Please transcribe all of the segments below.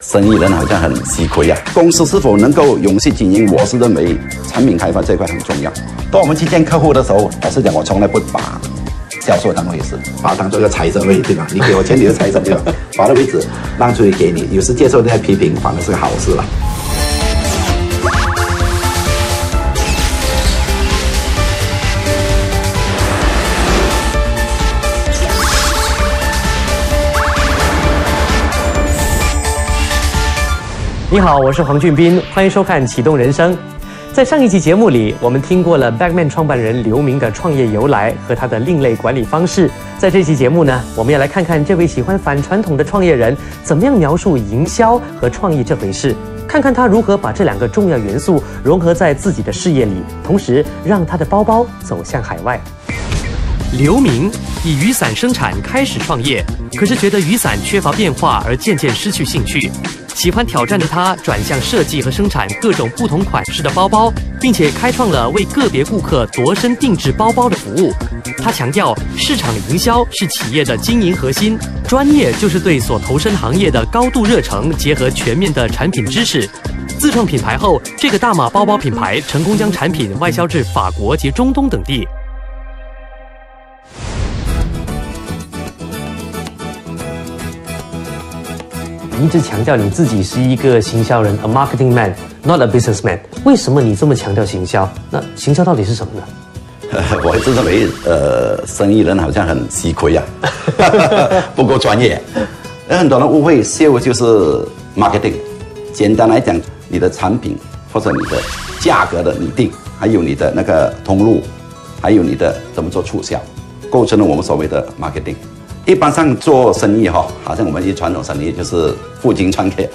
生意人好像很吃亏呀、公司是否能够永续经营，我是认为产品开发这一块很重要。当我们去见客户的时候，老实讲，我从来不把销售当回事，把它当做一个财神位，对吧？你给我钱，你的财神对吧？把那位置让出去给你，有时接受这些批评，反而是个好事了。你好，我是黄俊斌，欢迎收看《启动人生》。在上一期节目里，我们听过了 Backman 创办人刘明的创业由来和他的另类管理方式。在这期节目呢，我们要来看看这位喜欢反传统的创业人怎么样描述营销和创意这回事，看看他如何把这两个重要元素融合在自己的事业里，同时让他的包包走向海外。刘明以雨伞生产开始创业，可是觉得雨伞缺乏变化而渐渐失去兴趣。喜欢挑战的他转向设计和生产各种不同款式的包包，并且开创了为个别顾客度身定制包包的服务。他强调，市场营销是企业的经营核心，专业就是对所投身行业的高度热诚结合全面的产品知识。自创品牌后，这个大码包包品牌成功将产品外销至法国及中东等地。一直强调你自己是一个行销人，a marketing man，not a businessman。为什么你这么强调行销？那行销到底是什么呢？我一直认为，呃，生意人好像很吃亏呀、不够专业。有很多人误会业务就是 marketing。简单来讲，你的产品或者你的价格的拟定，还有你的那个通路，还有你的怎么做促销，构成了我们所谓的 marketing。一般上做生意哈，好像我们一传统生意就是父亲传给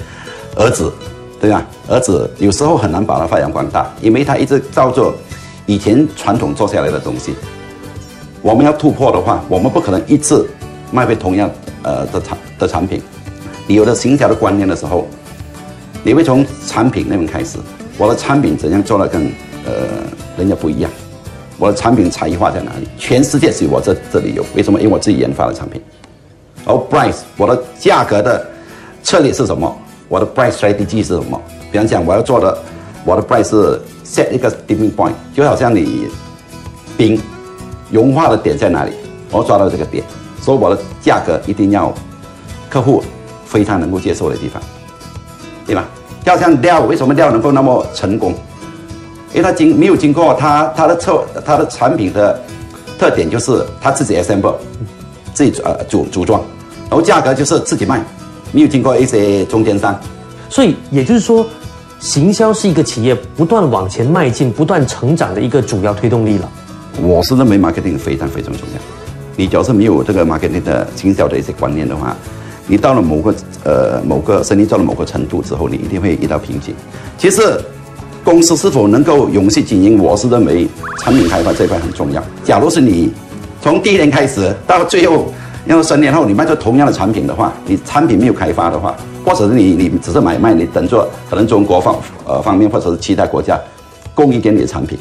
儿子，对吧？儿子有时候很难把它发扬光大，因为他一直照做以前传统做下来的东西。我们要突破的话，我们不可能一次卖回同样呃的产的产品。你有了行销的观念的时候，你会从产品那边开始。我的产品怎样做的跟呃人家不一样？我的产品差异化在哪里？全世界只有我这这里有，为什么？因为我自己研发的产品。而 price，我的价格的策略是什么？我的 price strategy 是什么？比方讲，我要做的，我的 price 是 set 一个 tipping point，就好像你冰融化的点在哪里，我要抓到这个点，所以我的价格一定要客户非常能够接受的地方，对吧？就好像料，为什么料能够那么成功？因为它经没有经过它它的特它的产品的特点就是它自己 assemble，自己呃组组装，然后价格就是自己卖，没有经过一些中间商。所以也就是说，行销是一个企业不断往前迈进、不断成长的一个主要推动力了。我是认为 marketing 非常非常重要。你只要是没有这个 marketing 的经销的一些观念的话，你到了某个呃某个生意做到某个程度之后，你一定会遇到瓶颈。其实公司是否能够永续经营，我是认为产品开发这一块很重要。假如是你从第一年开始到最后，然后十年后你卖出同样的产品的话，你产品没有开发的话，或者是你你只是买卖，你等做可能中国方呃方面或者是其他国家供应给你产品，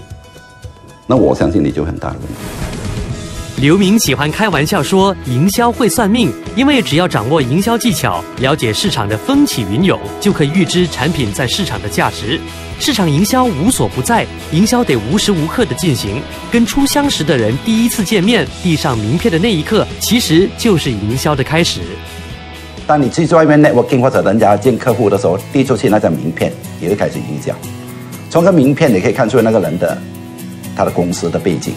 那我相信你就很大的问题。刘明喜欢开玩笑说，营销会算命，因为只要掌握营销技巧，了解市场的风起云涌，就可以预知产品在市场的价值。市场营销无所不在，营销得无时无刻的进行。跟初相识的人第一次见面，递上名片的那一刻，其实就是营销的开始。当你去外面 networking 或者人家见客户的时候，递出去那张名片，也会开始营销。从个名片你可以看出那个人的他的公司的背景，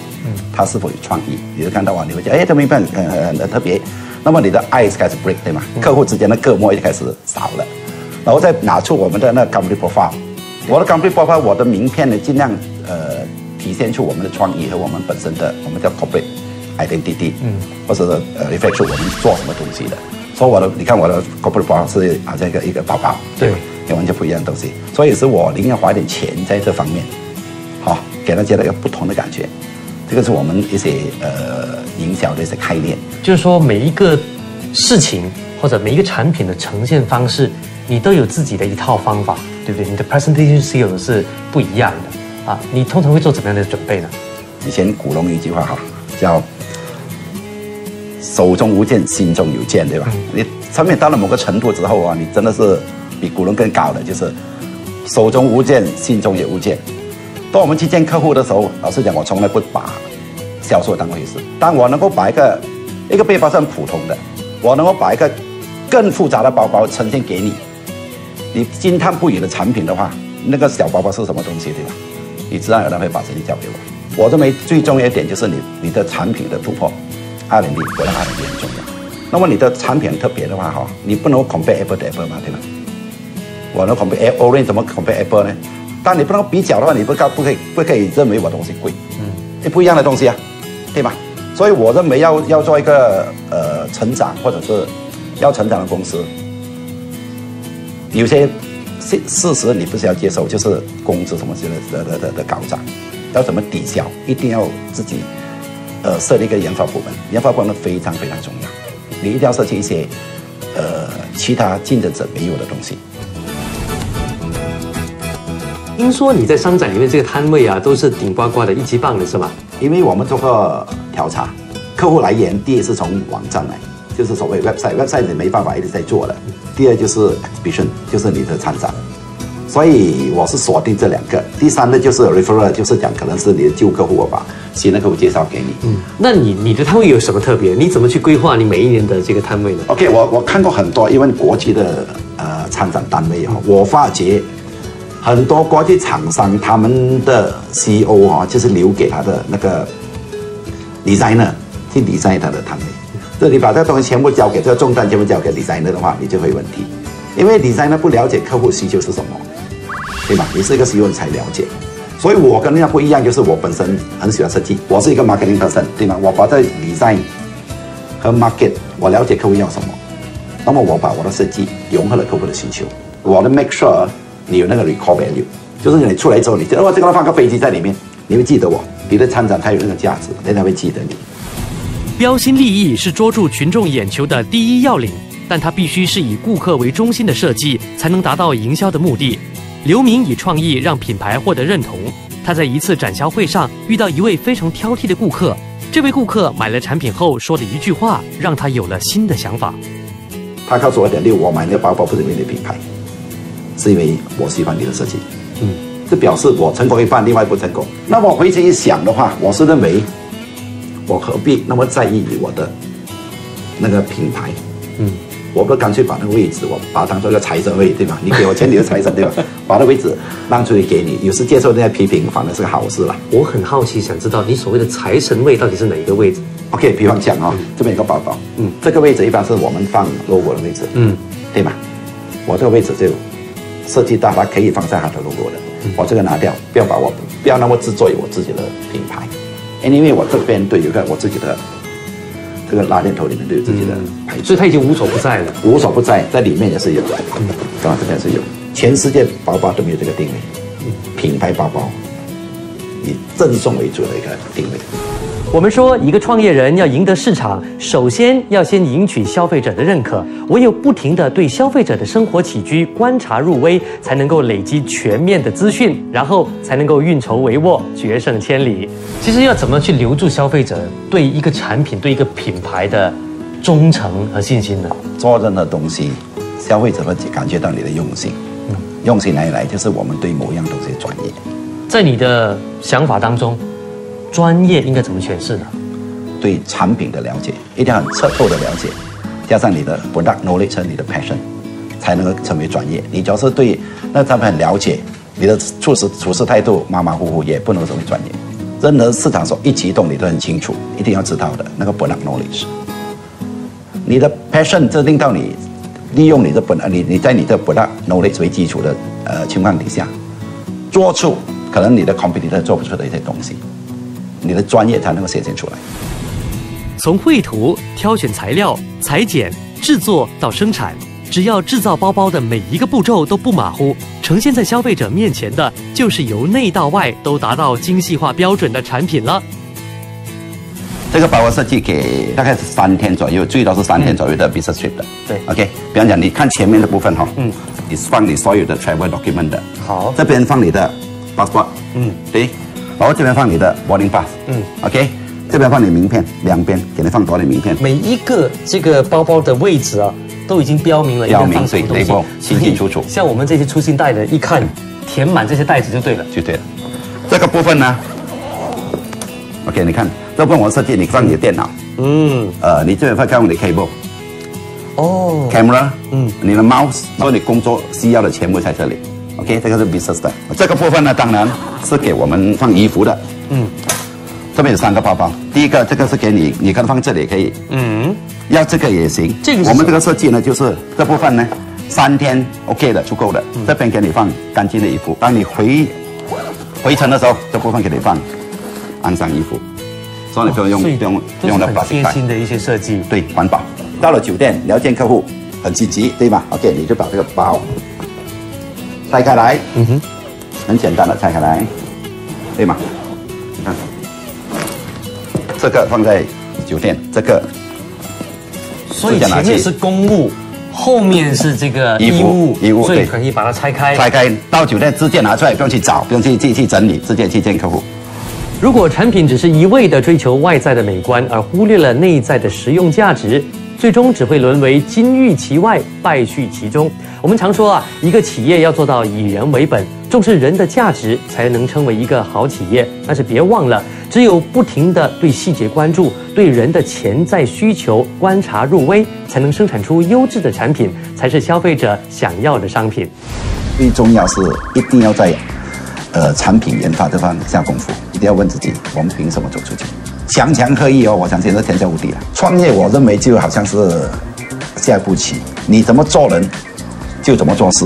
嗯，他是否有创意，你就看到啊，你会觉得哎，这名片很很很特别。那么你的 eyes 开始 break 对吗？客户之间的隔膜就开始少了，然后再拿出我们的那个 company profile。我的 company profile，我的名片呢，尽量呃体现出我们的创意和我们本身的我们叫 corporate identity，嗯，或者是呃 reflect 出我们做什么东西的。所以我的，你看我的 corporate profile 是好像一个一个包包，对，完全不一样的东西。所以是我宁愿花一点钱在这方面，好、给大家一个不同的感觉。这个是我们一些呃营销的一些概念。就是说，每一个事情或者每一个产品的呈现方式，你都有自己的一套方法，对不对？你的 presentation skill 是不一样的啊。你通常会做怎么样的准备呢？以前古龙有一句话哈，叫“手中无剑，心中有剑”，对吧？你产品到了某个程度之后啊，你真的是比古龙更高的，就是手中无剑，心中有无剑。当我们去见客户的时候，老实讲，我从来不把销售当回事。当我能够把一个一个背包是很普通的，我能够把一个更复杂的包包呈现给你，你惊叹不已的产品的话，那个小包包是什么东西，对吧？你自然而然会把生意交给我。我认为最重要一点就是你你的产品的突破，二零零不让二零零很重要。那么你的产品很特别的话哈，你不能 compare apple 对 apple 嘛，对吧？我能 compare orange 怎么 compare apple 呢？但你不能比较的话，你不可不可以不可以认为我东西贵？嗯，不一样的东西啊，对吧？所以我认为要要做一个呃成长或者是要成长的公司，有些事事实你不是要接受，就是工资什么之类的的的的高涨，要怎么抵消？一定要自己呃设立一个研发部门，研发部门非常非常重要，你一定要设计一些呃其他竞争者没有的东西。听说你在商展里面这个摊位啊，都是顶呱呱的一级棒的是吗？因为我们做过调查，客户来源第一是从网站来，就是所谓 website，website 你没办法一直在做的。第二就是 exhibition，就是你的参展。所以我是锁定这两个。第三呢就是 referral，就是讲可能是你的旧客户，我把新的客户介绍给你。嗯，那你你的摊位有什么特别？你怎么去规划你每一年的这个摊位呢？OK，我我看过很多，因为国际的呃参展单位哈，我发觉。很多国际厂商他们的 CEO 哈，就是留给他的那个 designer 去 design 他的摊位。这你把这个东西全部交给这个重担全部交给 designer 的话，你就会有问题。因为 designer 不了解客户需求是什么，对吧？你是一个 CEO 才了解。所以我跟人家不一样，就是我本身很喜欢设计，我是一个 marketing person，对吗？我把这 design 和 market 我了解客户要什么，那么我把我的设计融合了客户的需求，我的 make sure。你有那个 recall value，就是你出来之后，你觉得我这个放个飞机在里面，你会记得我，你的参展才有那个价值，人家会记得你。标新立异是捉住群众眼球的第一要领，但它必须是以顾客为中心的设计，才能达到营销的目的。刘明以创意让品牌获得认同。他在一次展销会上遇到一位非常挑剔的顾客，这位顾客买了产品后说的一句话，让他有了新的想法。他告诉我点六，我买那个包包不是为了品牌。是因为我喜欢你的设计，嗯，这表示我成功一半，另外不成功。那我回去一想的话，我是认为，我何必那么在意我的那个品牌？嗯，我不干脆把那个位置，我把它当做一个财神位，对吧？你给我钱，你的财神，对吧？把那位置让出去给你，有时接受那些批评，反而是个好事了。我很好奇，想知道你所谓的财神位到底是哪一个位置？OK，比方讲啊，这边有个包包，嗯，这个位置一般是我们放 logo 的位置，嗯，对吧？我这个位置就。设计大，它可以放在它的 logo 的。我这个拿掉，不要把我不要那么执着于我自己的品牌，因为我这边对有个我自己的这个拉链头里面都有自己的牌子，所以它已经无所不在了。无所不在，在里面也是有，嗯，对吧？这边是有，全世界包包都没有这个定位，品牌包包以赠送为主的一个定位。我们说，一个创业人要赢得市场，首先要先赢取消费者的认可。唯有不停地对消费者的生活起居观察入微，才能够累积全面的资讯，然后才能够运筹帷幄，决胜千里。其实要怎么去留住消费者对一个产品、对一个品牌的忠诚和信心呢？做任何东西，消费者会感觉到你的用心。嗯，用心哪里来？就是我们对某样东西的专业。在你的想法当中。专业应该怎么诠释呢？对产品的了解，一定要很彻透的了解，加上你的 product knowledge 和你的 passion，才能够成为专业。你只要是对那产品很了解，你的处事处事态度马马虎虎，也不能成为专业。任何市场所一启动，你都很清楚，一定要知道的那个 product knowledge。你的 passion 这令到你利用你的本，你你在你的 product knowledge 为基础的呃情况底下，做出可能你的 competitor 做不出的一些东西。你的专业才能够显现出来。从绘图、挑选材料、裁剪、制作到生产，只要制造包包的每一个步骤都不马虎，呈现在消费者面前的，就是由内到外都达到精细化标准的产品了。这个包包设计给大概是三天左右，最多是三天左右的 business trip 的。对，OK。比方讲，你看前面的部分哈，嗯，你放你所有的 travel document 的。好。这边放你的 passport。嗯，对。然后这边放你的 boarding pass，嗯，OK，这边放你名片，两边给你放多点名片。每一个这个包包的位置啊，都已经标明了，标明放什么东西。对，label，清清楚楚像我们这些粗心带的，一看填满这些袋子就对了。就对了。这个部分呢，OK，你看这部分我设计，你放你的电脑，嗯，呃，你这边会放你的 cable、哦，camera，嗯。嗯，你的 mouse，所以你工作需要的全部在这里。OK，这个是 business 的。这个部分呢，当然是给我们放衣服的。嗯这边有三个包包，第一个这个是给你，你看放这里也可以，嗯，要这个也行。这个是我们这个设计呢，就是这部分呢，三天 OK 的，足够的。这边给你放干净的衣服，当你回回程的时候，这部分给你放安上衣服，所以你不用用不用这是用那很 plastic 贴。心的一些设计。对，环保。到了酒店，你要见客户，很积极，对吧？OK，你就把这个包拆开来，嗯哼，很简单的拆开来，对吗？你看，这个放在酒店，这个所以前面是公务，后面是这个衣物，衣物对所以可以把它拆开。拆开到酒店直接拿出来，不用去找，不用去自己去整理，直接去见客户。如果产品只是一味的追求外在的美观，而忽略了内在的实用价值，最终只会沦为金玉其外，败絮其中。我们常说啊，一个企业要做到以人为本，重视人的价值，才能成为一个好企业。但是别忘了，只有不停的对细节关注，对人的潜在需求观察入微，才能生产出优质的产品，才是消费者想要的商品。最重要是一定要在呃产品研发这方面下功夫，一定要问自己，我们凭什么走出去？强强合一哦，我相信是天下无敌了。创业我认为就好像是下一步棋，你怎么做人，就怎么做事。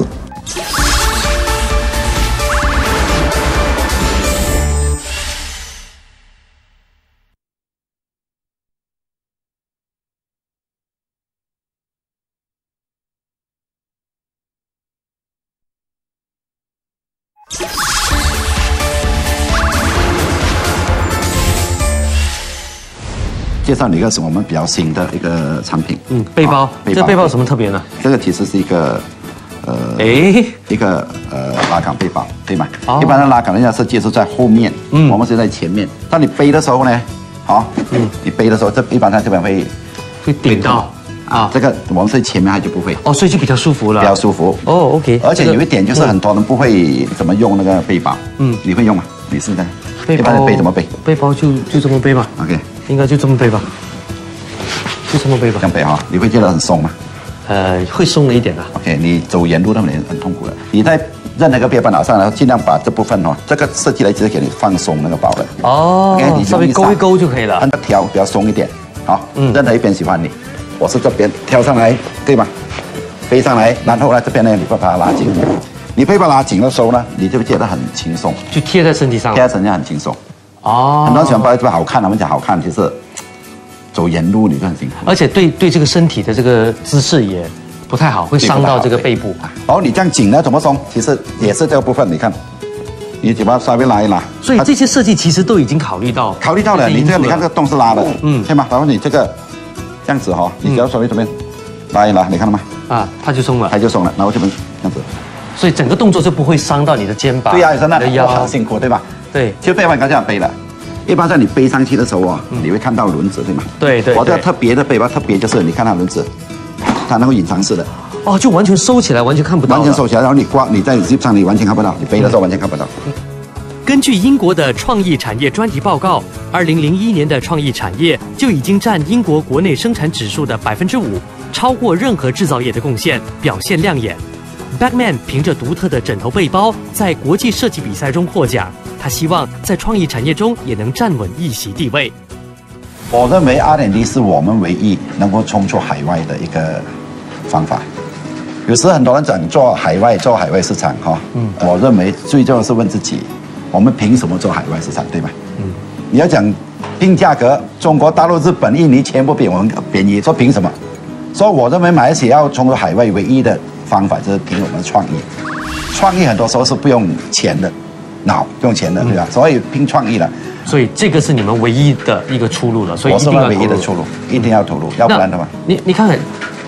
介绍你一个是我们比较新的一个产品，嗯，背包，啊这背包有什么特别呢？这个其实是一个呃哎，一个呃拉杆背包，对吗？哦。一般的拉杆人家设计是在后面，嗯。我们是在前面。当你背的时候呢，好，嗯，你背的时候，这一般它这边会会顶到。啊，这个我们在前面它就不会，哦，所以就比较舒服了，比较舒服。哦，OK，而且有一点就是很多人不会怎么用那个背包，嗯。嗯，你会用吗？你试看，背一般的包背怎么背？背包就就这么背吧，？OK，应该就这么背吧，就这么背吧。这。样背哈，你会觉得很松吗呃，会松了一点啊。？OK，你走沿路那边很痛苦的。你在任何一个背板拿上来，尽量把这部分哦，这个设计来只是给你放松那个包的。哦 OK，你稍微勾一勾就可以了按。它挑比较松一点，好，嗯任何一边喜欢你，我是这边挑上来，对吧？飞上来，然后呢这边呢，你会把它拉紧。你背包拉紧的时候呢，你就会觉得很轻松，就贴在身体上贴。在身上很轻松。哦，很多人喜欢包这边好看，他们讲好看，其实走沿路你就很辛苦。而且对对这个身体的这个姿势也不太好，会伤到这个背部。然后你这样紧呢，怎么松？其实也是这个部分，你看，你嘴巴稍微拉一拉，所以这些设计其实都已经考虑到考虑到了，你这个你看这个洞是拉的，嗯嗯，对吗？然后你这个这样子哈、你只要稍微这边拉一拉，你看到吗？啊，它就松了它，就松了，然后这边这样子。所以整个动作就不会伤到你的肩膀。对呀、真的你的腰哇很。辛苦，对吧？对其实背包应该这样背的。一般在你背上去的时候啊，你会看到轮子，对吗？对对对我这个特别的背包，特别就是你看它轮子，它那个隐藏式的，哦，就完全收起来，完全看不到。完全收起来，然后你挂你在 zip 上，你完全看不到，你背的时候完全看不到。根据英国的创意产业专题报告，二零零一年的创意产业就已经占英国国内生产指数的百分之五，超过任何制造业的贡献，表现亮眼。Bagman 凭着独特的枕头背包，在国际设计比赛中获奖。他希望在创意产业中也能站稳一席地位。我认为 R&D 是我们唯一能够冲出海外的一个方法。有时很多人讲做海外做海外市场哈，嗯，我认为最重要是问自己，我们凭什么做海外市场，对吧？嗯，你要讲拼价格，中国大陆、日本、印尼全部比我们便宜，说凭什么？所以我认为马来西亚要冲出海外唯一的方法就是凭我们的创意。创意很多时候是不用钱的，脑不用钱的，对吧？所以拼创意了，所以这个是你们唯一的一个出路了，所以我是一定要唯一的出路，一定要投入，要不然的话，你你看看，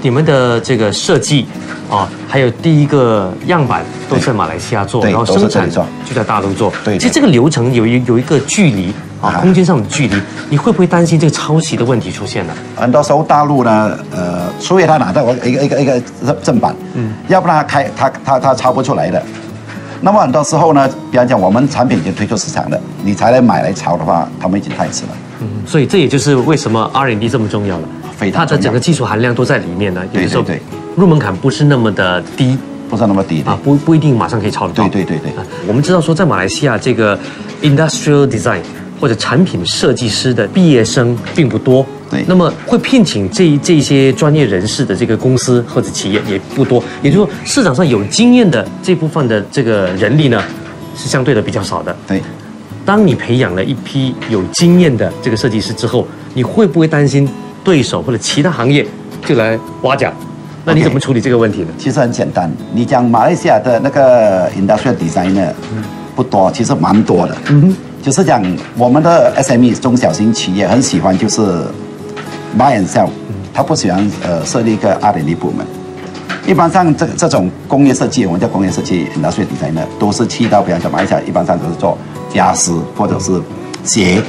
你们的这个设计啊，还有第一个样板都在马来西亚做，对然后生产就在大陆做。对。其实这个流程有一有一个距离啊，啊空间上的距离，你会不会担心这个抄袭的问题出现呢？很多时候大陆呢，呃，除非他拿到一个一个一个正正版，嗯，要不然他开他他他抄不出来的。那么很多时候呢，比方讲我们产品已经推出市场了，你才来买来抄的话，他们已经太迟了。嗯，所以这也就是为什么 R&D 这么重要了，非常要它的整个技术含量都在里面呢。有的时候对对对入门槛不是那么的低不是那么低的。啊，不不一定马上可以抄得到。对对对对啊我们知道说，在马来西亚这个 industrial design 或者产品设计师的毕业生并不多。对那么会聘请这这些专业人士的这个公司或者企业也不多，也就是说市场上有经验的这部分的这个人力呢，是相对的比较少的。对，当你培养了一批有经验的这个设计师之后，你会不会担心对手或者其他行业就来挖角？那你怎么处理这个问题呢？其实很简单，你讲马来西亚的那个 industrial designer 不多，其实蛮多的。嗯，就是讲我们的 SME 中小型企业很喜欢就是 buy and sell，他不喜欢呃设立一个二点零部门。一般上这这种工业设计，我们叫工业设计 industrial designer，都是去到比方讲马来西亚，一般上都是做家私或者是鞋，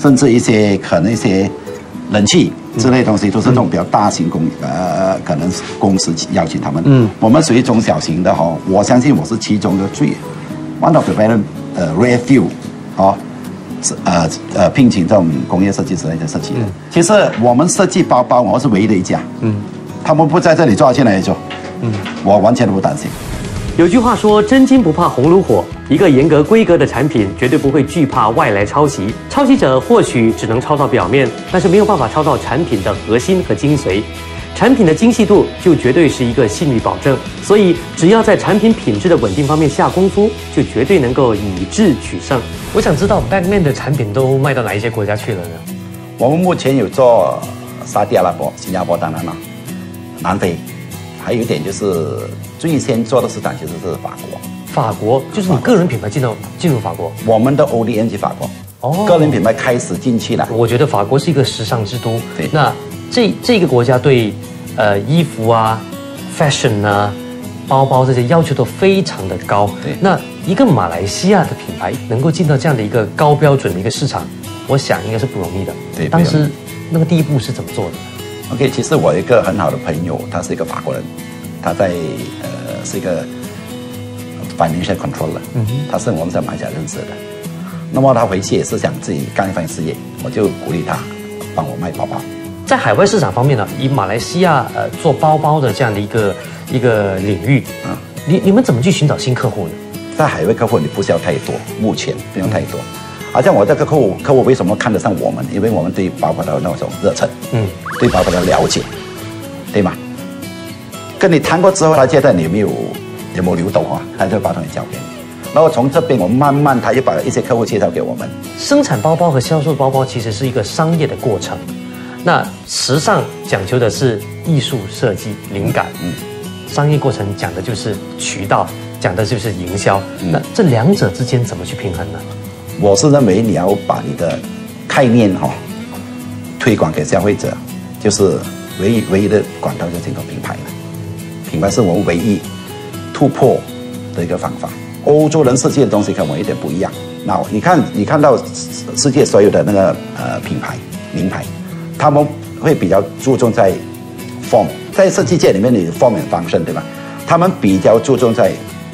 甚至一些可能一些冷气之类的东西，都是这种比较大型公呃，可能是公司邀请他们。嗯我们属于中小型的哈，我相信我是其中的最 one of the very 呃 rare few 哦。是呃呃，聘请这种工业设计之类的设计的。其实我们设计包包，我是唯一的一家。嗯，他们不在这里做，去哪里做？嗯，我完全都不担心。有句话说：“真金不怕红炉火。”一个严格规格的产品，绝对不会惧怕外来抄袭。抄袭者或许只能抄到表面，但是没有办法抄到产品的核心和精髓。产品的精细度就绝对是一个信誉保证。所以，只要在产品品质的稳定方面下功夫，就绝对能够以质取胜。我想知道 Bagman 的产品都卖到哪一些国家去了呢？我们目前有做沙特阿拉伯、新加坡，当然了，南非，还有一点就是最先做的市场其实是法国。法国，就是你个人品牌进到进入法国。我们的 ODM 去法国，哦个人品牌开始进去了。我觉得法国是一个时尚之都。对那这这个国家对呃衣服啊、fashion 啊、包包这些要求都非常的高。对那一个马来西亚的品牌能够进到这样的一个高标准的一个市场，我想应该是不容易的。对当时那个第一步是怎么做的？OK，其实我一个很好的朋友，他是一个法国人，他在呃是一个 financial controller，嗯哼他是我们在马来西亚认识的。那么他回去也是想自己干一番事业，我就鼓励他帮我卖包包。在海外市场方面呢，以马来西亚呃做包包的这样的一个一个领域，嗯你你们怎么去寻找新客户呢？在海外客户你不需要太多，目前不用太多。好像我这个客户，客户为什么看得上我们？因为我们对包包的那种热忱，嗯，对包包的了解，对吗？跟你谈过之后，他觉得你有没有有没有流动啊？他就把东西交给你。然后从这边，我们慢慢他又把一些客户介绍给我们。生产包包和销售包包其实是一个商业的过程。那时尚讲究的是艺术设计灵感，嗯商业过程讲的就是渠道，讲的就是营销。嗯那这两者之间怎么去平衡呢？我是认为你要把你的概念哈、推广给消费者，就是唯一唯一的管道就是这个品牌了。品牌是我们唯一突破的一个方法。欧洲人设计的东西跟我们有点不一样。那你看，你看到世世界所有的那个呃品牌名牌，他们会比较注重在 form，在设计界里面，你 form and function 对吧？他们比较注重在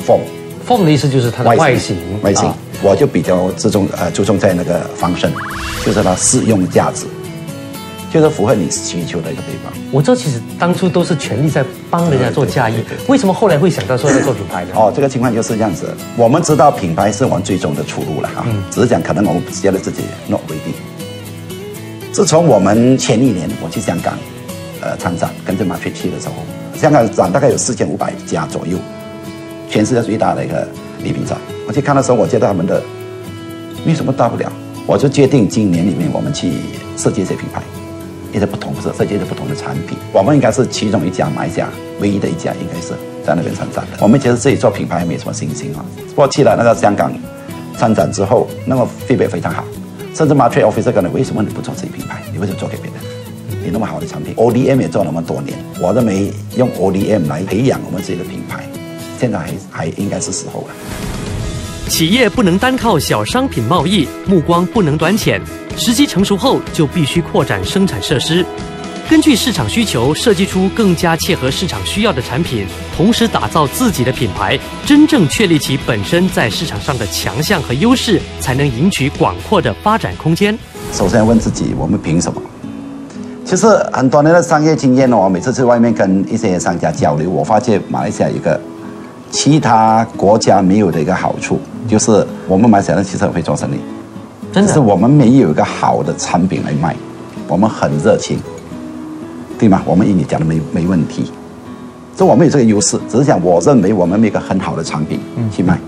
form。form 的意思就是它的外形，外形啊，我就比较注重呃注重在那个方身，就是它适用价值，就是符合你需求的一个地方。我这，其实当初都是全力在帮人家做嫁衣为什么后来会想到说要做品牌呢？哦，这个情况就是这样子。我们知道品牌是我们最终的出路了哈，嗯只是讲可能我们觉得自己 not ready。自从我们前一年我去香港，呃，参展跟着马去去的时候，香港展大概有四千五百家左右，全世界最大的一个礼品展。我去看的时候，我觉得他们的没什么大不了，我就决定今年里面我们去设计一些品牌，一些不同的设计一些不同的产品。我们应该是其中一家买家唯一的一家，应该是在那边参展的。我们其实自己做品牌没什么信心啊，过去了那个香港参展之后，那么 feedback 非常好，甚至麻雀 officer 跟你为什么你不做自己品牌，你为什么做给别人？你那么好的产品，ODM 也做那么多年，我认为用 ODM 来培养我们自己的品牌，现在还还应该是时候了。企业不能单靠小商品贸易，目光不能短浅，时机成熟后就必须扩展生产设施，根据市场需求设计出更加切合市场需要的产品，同时打造自己的品牌，真正确立起本身在市场上的强项和优势，才能赢取广阔的发展空间。首先问自己，我们凭什么？其实很多年的商业经验哦，每次去外面跟一些商家交流，我发现马来西亚有一个其他国家没有的一个好处，就是我们马来西亚人其实很会做生意，真的只是我们没有一个好的产品来卖，我们很热情，对吗？我们英语讲的没没问题，这我们有这个优势，只是讲我认为我们没有一个很好的产品去卖。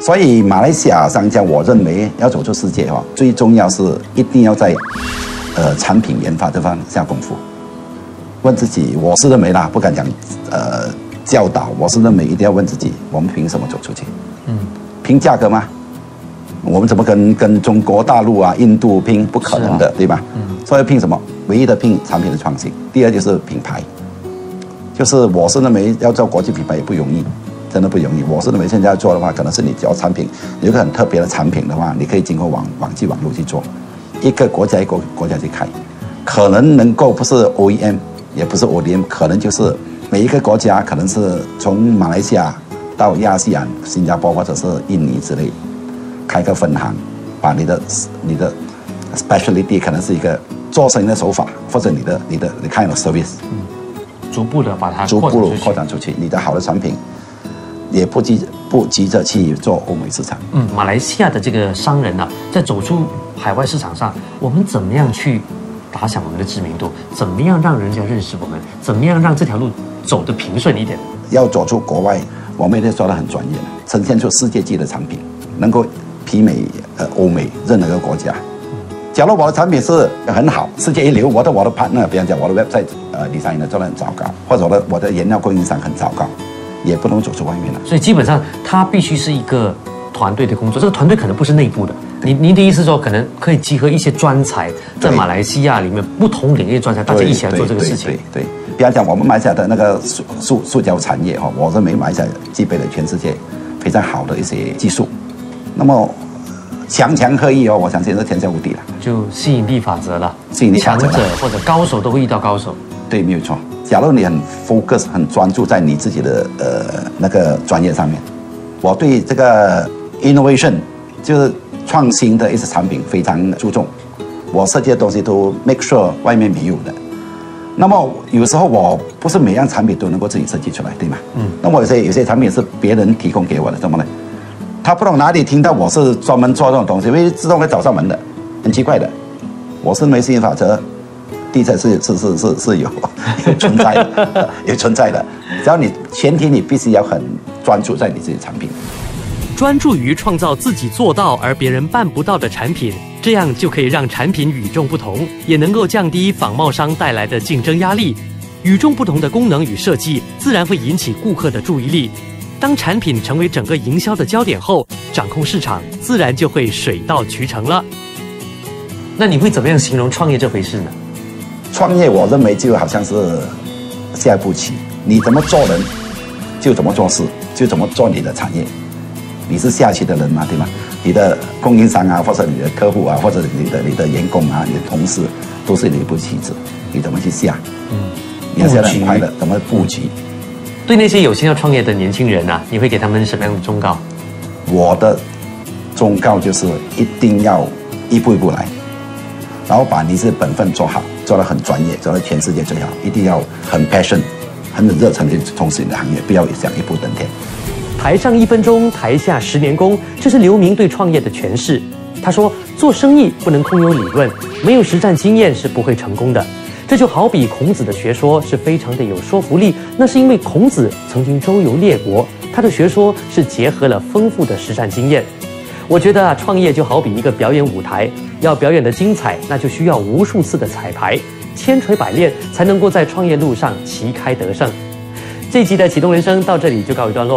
所以马来西亚商家，我认为要走出世界哈，最重要是一定要在呃产品研发这方面下功夫。问自己，我是认为啦，不敢讲呃教导，我是认为一定要问自己，我们凭什么走出去？嗯，凭价格吗？我们怎么跟跟中国大陆啊、印度拼？不可能的，啊对吧？嗯，所以拼什么？唯一的拼产品的创新。第二就是品牌，就是我是认为要做国际品牌也不容易，真的不容易。我是认为现在要做的话，可能是你只要产品有一个很特别的产品的话，你可以经过网网际网络去做，一个国家一个国家去开，可能能够不是 OEM，也不是 ODM，可能就是每一个国家可能是从马来西亚到亚细亚、新加坡或者是印尼之类，开个分行，把你的你的 specialty 可能是一个做生意的手法，或者你的你的你 kind of service。逐步的把它逐步扩展出去扩展出去。你的好的产品也不急不急着去做欧美市场。嗯，马来西亚的这个商人呢、在走出海外市场上，我们怎么样去打响我们的知名度？怎么样让人家认识我们？怎么样让这条路走得平顺一点？要走出国外，我们一定做得很专业，呈现出世界级的产品，能够媲美呃欧美任何一个国家。假如我的产品是很好，世界一流，我的我的 partner，比方讲我的 website 呃 design 做的很糟糕，或者我的我的原料供应商很糟糕，也不能走出外面了。所以基本上它必须是一个团队的工作，这个团队可能不是内部的。您您的意思说，可能可以集合一些专才，在马来西亚里面不同领域的专才，大家一起来做这个事情。对对对，对比方讲，我们马来西亚的那个塑塑塑胶产业哈，我认为马来西亚具备了全世界非常好的一些技术。那么强强合一哦，我相信是天下无敌了。就吸引力法则了，吸引力法则强者或者高手都会遇到高手。对，没有错。假如你很 focus、很专注在你自己的呃那个专业上面，我对这个 innovation 就是创新的一些产品非常注重。我设计的东西都 make sure 外面没有的。那么有时候我不是每样产品都能够自己设计出来，对吗？嗯。那么有些有些产品是别人提供给我的，怎么呢？他不懂哪里听到我是专门做这种东西，因为自动会找上门的，很奇怪的。我是没吸引法则，第一才是是是是是有 有存在的，有存在的。只要你前提你必须要很专注在你自己产品。专注于创造自己做到而别人办不到的产品，这样就可以让产品与众不同，也能够降低仿冒商带来的竞争压力。与众不同的功能与设计，自然会引起顾客的注意力。当产品成为整个营销的焦点后，掌控市场自然就会水到渠成了。那你会怎么样形容创业这回事呢？创业，我认为就好像是下一步棋，你怎么做人，就怎么做事，就怎么做你的产业。你是下棋的人嘛，对吗？你的供应商啊，或者你的客户啊，或者你的你的员工啊，你的同事，都是你一步棋子，你怎么去下？嗯，你要下得很快乐，怎么布局？对那些有心要创业的年轻人啊，你会给他们什么样的忠告？我的忠告就是一定要一步一步来，然后把你自己本分做好，做得很专业，做到全世界最好。一定要很 passion，很有热忱去从事你的行业，不要想一步登天。台上一分钟，台下十年功，这是刘明对创业的诠释。他说，做生意不能空有理论，没有实战经验是不会成功的。这就好比孔子的学说是非常的有说服力，那是因为孔子曾经周游列国，他的学说是结合了丰富的实战经验。我觉得啊，创业就好比一个表演舞台，要表演的精彩，那就需要无数次的彩排，千锤百炼，才能够在创业路上旗开得胜。这一集的启动人生到这里就告一段落。